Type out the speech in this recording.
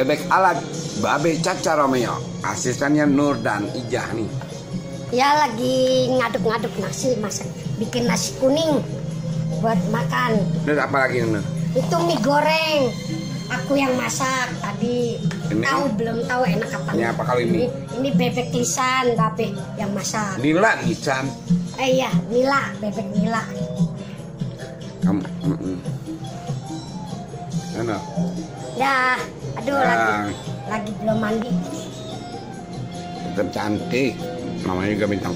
bebek alat Babe Caca Romeo asistennya Nur dan Ijah nih Ya lagi ngaduk-ngaduk nasi masak bikin nasi kuning buat makan. Nur apa lagi Nur? Itu mie goreng. Aku yang masak tadi. Ini? Tahu belum tahu enak apa? Ini apa kali ini? Ini bebek lisan babe yang masak. Nila Isan Eh iya, Mila, bebek Mila. kamu mm -mm. Ano? Ya, aduh Ya. lagi lagi belum mandi. tetap cantik namanya juga bintang